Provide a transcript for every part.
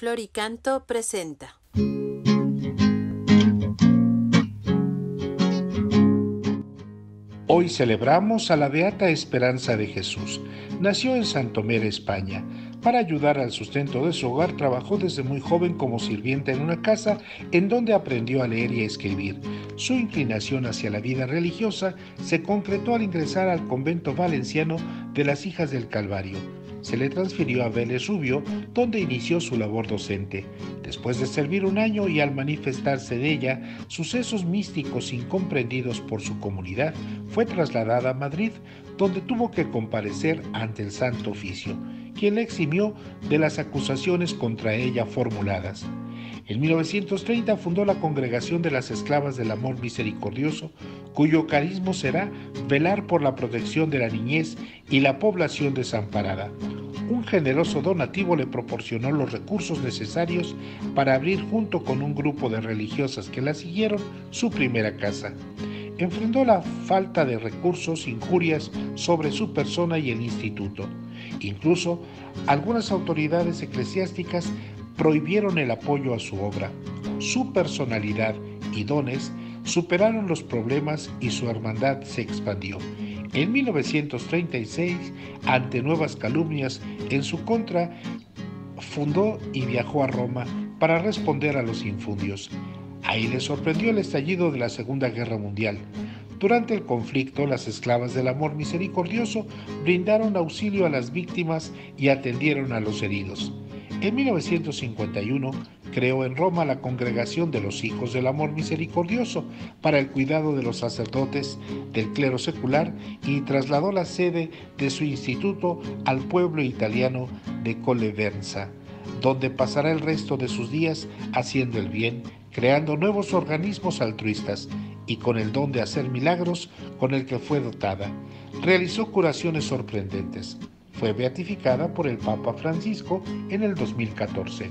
Floricanto presenta. Hoy celebramos a la Beata Esperanza de Jesús. Nació en Santomera, España. Para ayudar al sustento de su hogar, trabajó desde muy joven como sirvienta en una casa en donde aprendió a leer y a escribir. Su inclinación hacia la vida religiosa se concretó al ingresar al convento valenciano de las Hijas del Calvario se le transfirió a Vélez Rubio, donde inició su labor docente. Después de servir un año y al manifestarse de ella sucesos místicos incomprendidos por su comunidad, fue trasladada a Madrid, donde tuvo que comparecer ante el Santo Oficio, quien le eximió de las acusaciones contra ella formuladas. En 1930 fundó la Congregación de las Esclavas del Amor Misericordioso, cuyo carisma será velar por la protección de la niñez y la población desamparada. Un generoso donativo le proporcionó los recursos necesarios para abrir junto con un grupo de religiosas que la siguieron su primera casa. Enfrentó la falta de recursos, injurias sobre su persona y el instituto. Incluso algunas autoridades eclesiásticas prohibieron el apoyo a su obra. Su personalidad y dones superaron los problemas y su hermandad se expandió. En 1936, ante nuevas calumnias en su contra, fundó y viajó a Roma para responder a los infundios. Ahí le sorprendió el estallido de la Segunda Guerra Mundial. Durante el conflicto, las esclavas del amor misericordioso brindaron auxilio a las víctimas y atendieron a los heridos. En 1951 creó en Roma la Congregación de los Hijos del Amor Misericordioso para el cuidado de los sacerdotes del clero secular y trasladó la sede de su instituto al pueblo italiano de Collevenza, donde pasará el resto de sus días haciendo el bien, creando nuevos organismos altruistas y con el don de hacer milagros con el que fue dotada. Realizó curaciones sorprendentes fue beatificada por el Papa Francisco en el 2014.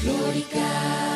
Florica.